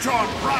John Price.